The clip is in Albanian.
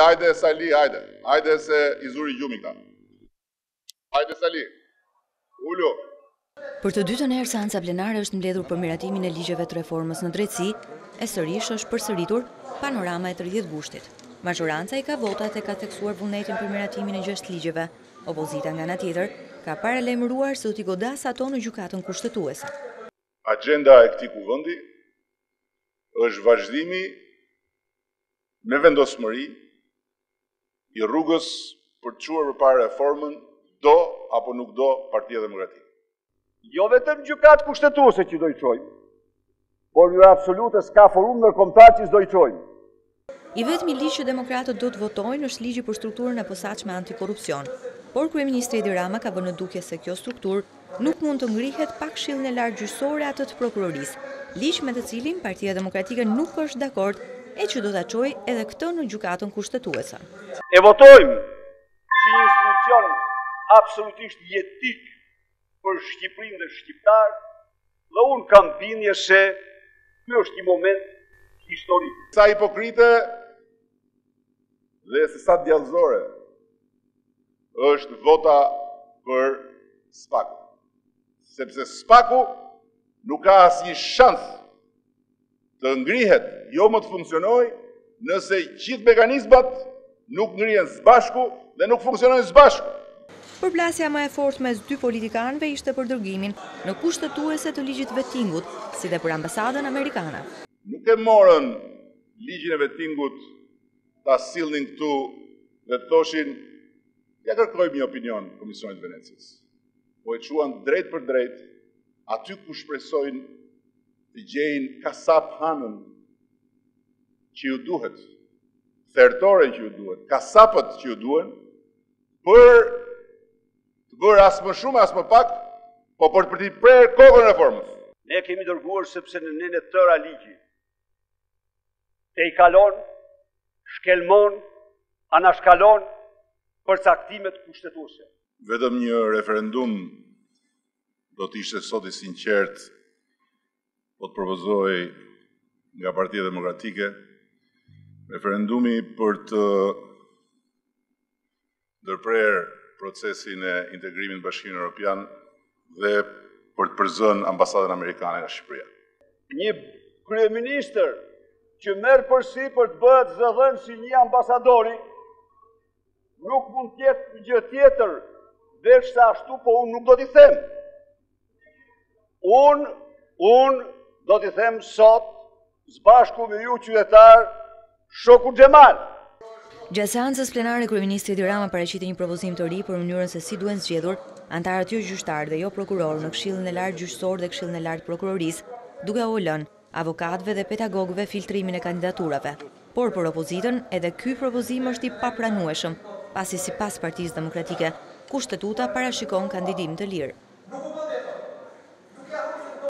Hajde Sali, hajde. Hajde se i zuri gjumi këta. Hajde Sali. Ulu. Për të dytën herë seanca plenare është mbledhur për miratimin e ligjeve të reformës në drejtësi, e sërish është përsëritur panorama e 30 gushtit. Mazhoranca i ka votat e ka theksuar vullnetin për miratimin e gjashtë ligjeve. Opozita nga ana tjetër ka paralajmëruar se do t'i godasë ato në gjykatën kushtetuese. Agjenda e këtij kuvendi është vazhdimi me vendosmëri i rrugës për të çuar përpara reformën do apo nuk do Partia Demokratike. Jo vetëm gjykatë kushtetuese që do i çojmë, por në mënyrë absolute s'ka forum ndërkombëtar që s'do i çojmë. I vetmi ligj që demokratët do të votojnë është ligji për strukturën e posaçme antikorrupsion. Por kryeministri Edi Rama ka vënë në dukje se kjo strukturë nuk mund të ngrihet pa këshillin e lartë gjyqësor e atë të prokurorisë, ligj me të cilin Partia Demokratike nuk është dakord e që do ta çojë edhe këtë në Gjykatën Kushtetuese. E votojmë si një institucion absolutisht jetik për Shqipërinë dhe shqiptarët dhe unë kam bindje se ky është një moment historik. Sa hipokrite dhe se sa djallëzore është vota për SPAK-un. Sepse SPAK-u nuk ka asnjë shans të ngrihet, jo më të funksionojë, nëse gjithë mekanizmat nuk ngrihen së bashku dhe nuk funksionojnë së bashku. Përplasja më e fortë mes dy politikanëve ishte për dërgimin në kushtetuese të ligjit të vetingut, si dhe për ambasadën amerikane. Nuk e morën ligjin e vetingut ta sillnin këtu dhe të thoshin ia kërkojmë një opinion Komisionit të Venecias. Po e çuan drejtpërdrejt aty ku shpresojnë të gjejnë kasaphanën që ju duhet, thertoren që ju duhet, kasapët që ju duhen, për të bërë as më shumë, as më pak, po për të për t'i prerë kokën reformës. Ne kemi dërguar sepse në nene të tëra ligji, tejkalon, shkelmon, anashkalon, përcaktimet kushtetuese. Vetëm një referendum do të ishte sot i sinqertë po të propozohej nga Partia Demokratike referendumi për të ndërprerë procesin e integrimit në Bashkimin Evropian dhe për të përzënë ambasadën amerikane nga Shqipëria. Një kryeministër që merr përsipër të bëhet zëdhënës i një ambasadori Nuk mund të jetë një gjë tjetër, veç se ashtu po unë nuk do t'i them. Unë, unë do t'i them sot, së bashku me ju qytetarë, shoku Xhemal. Gjatë seancës plenare, Kryeministri Edi Rama paraqiti një propozim të ri për mënyrën se si duhen zgjedhur anëtarët jo gjyqtarë dhe jo prokurorë në Këshillin e Lartë Gjyqësor dhe Këshillin e Lartë të Prokurorisë, duke u lënë avokatëve dhe pedagogëve filtrimin e kandidaturave, por për opozitën edhe ky propozim është i papranueshëm, pasi sipas Partisë Demokratike, Kushtetuta parashikon kandidim të lirë.